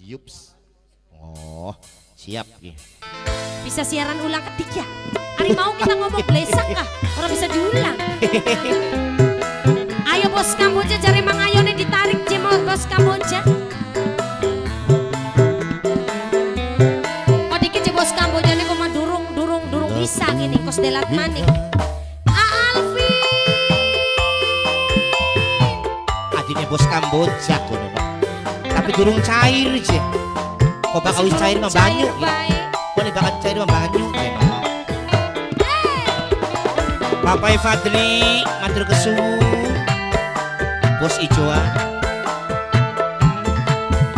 Yups. Oh, siap nih. Bisa siaran ulang ketiga. Hari mau kita ngomong blesak kah? Orang bisa diulang. Ayo bos Kamboja cari Mang Ayone ditarik jemol bos Kamboja. Oh dikit je bos koma durung durung durung bisa gini kos delat manik. Alfi. Adine bos Kamboja kono. Tapi durung cair sih. Kok bakal wis cair mah banyu. ya. Kok nih bakal cair mah banyu. ya, no. Papai Fadli, matur kesuwun. Bos Ijoan.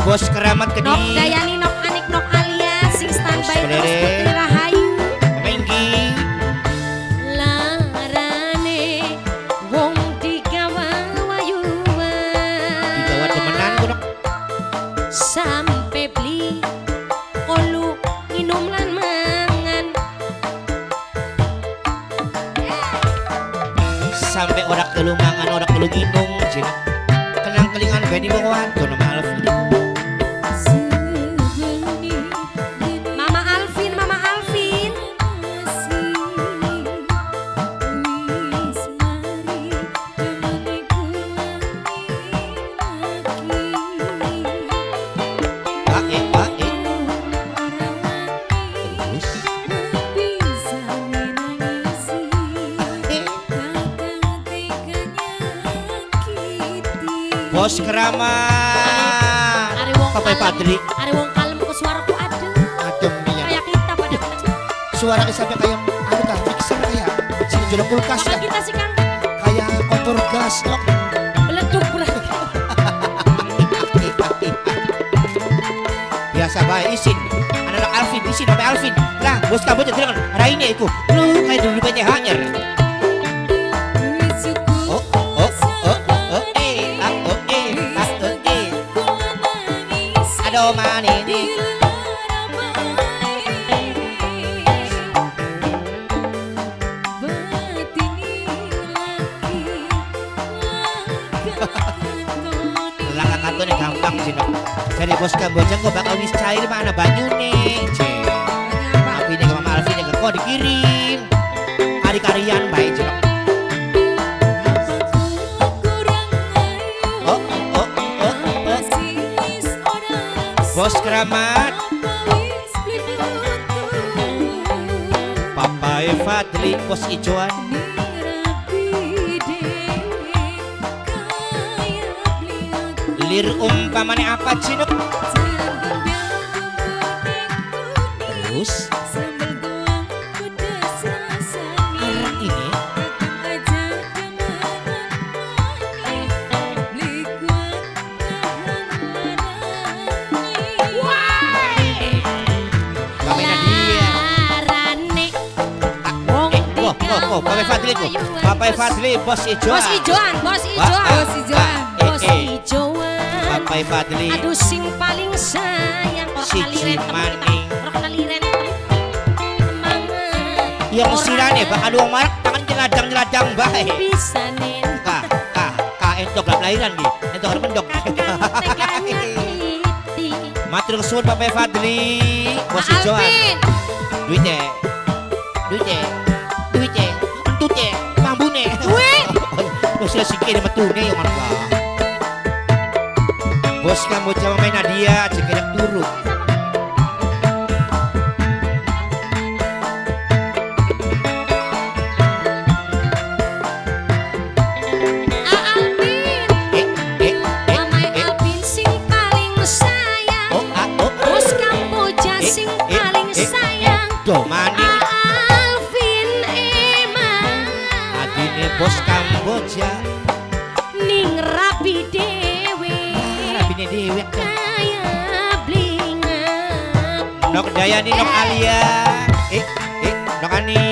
Bos keramat Nok kedih. Dayani Nok Anik Nok Alia sing standby terus ginung cina kenang kelingan beni bawahan kono bos keramat. Ari wong kalem. padri Ari wong kalem ke suaraku aduh. Adem nih kayak kita pada suara sampai kayak anu kah mixer kayak. Sini jodoh kulkas ya. kita sih Kang. Kayak kompor gas beleduk berarti biasa baik isin. Anak-anak Alvin isin sampai Alvin. Lah bos kamu jadi kan Raine iku. Lu kayak dulu PTH nya bos Kamboja kok bakal wis cair mana banyu nih tapi nih mama Alvin nih kok dikirim. Hari karian baik cek oh oh oh oh. Bos keramat. Papai Fadli bos ijoan lir umpamane apa cinuk terus eh Papai Fadli Papai Fadli bos ijoan Bos Ijoan, Bos Ijoan. ah, Bos Ijoan. ah, Bos eh, eh. Ijoan. Papai Fadli. Aduh sing paling sayang orang Si kaliren temen. Orang kaliren temen yang sirane bakal marak tangan jeladang jeladang baik Bisa kah kah entok lah lahiran di entok teganya iti matur Papai Fadli. Bos Alvin. Duitnya duitnya duitnya entutnya mambune. Duit. sudah sikit metune yang mana bos kamu coba main Nadia Ah eh eh eh eh oh ah oh Bos Kamboja Eh, eh, eh. ning rapi rabine dewe. Kaya blingap nok dayani nok alia. Eh eh nok ani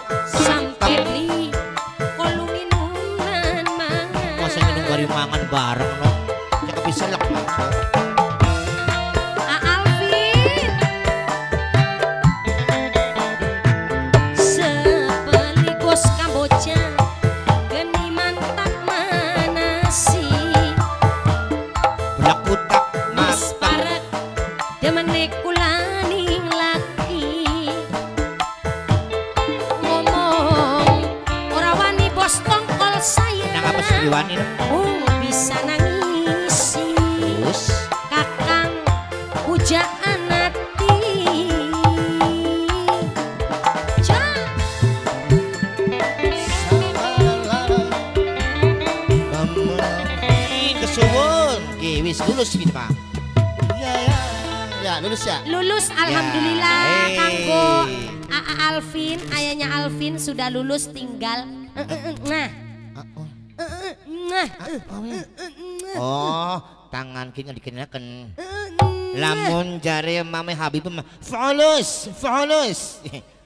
Kesuwun. Wis lulus gitu Pak. Iya ya. Ya, lulus ya. lulus alhamdulillah hey. kanggo Aa Alvin ayahnya Alvin sudah lulus tinggal nah nah Oh, tangan kini dikenakan. Lamun jare mame Habib mah fulus, fulus.